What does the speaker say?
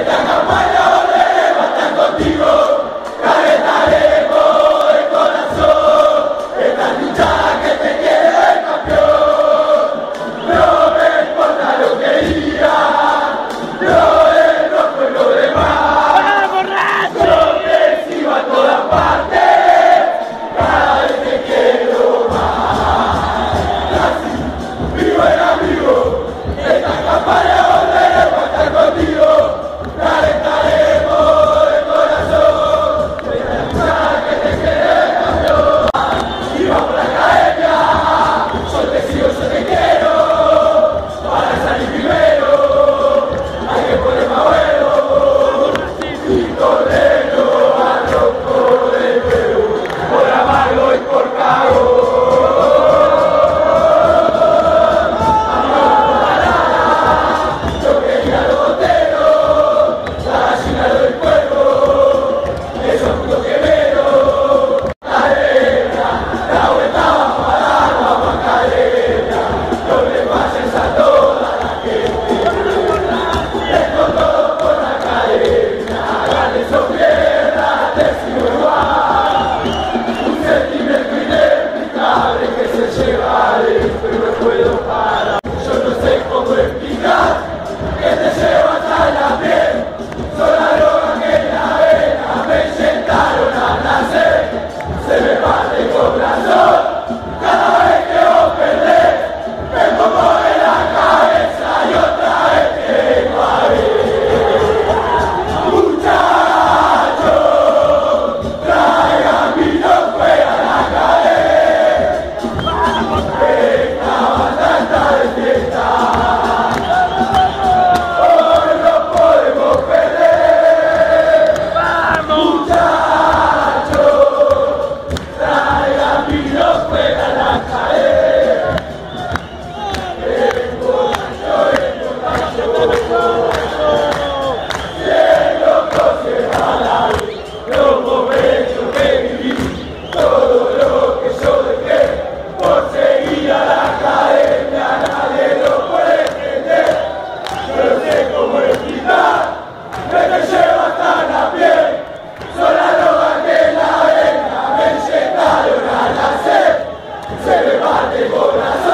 Get the hell Padre, debate coração.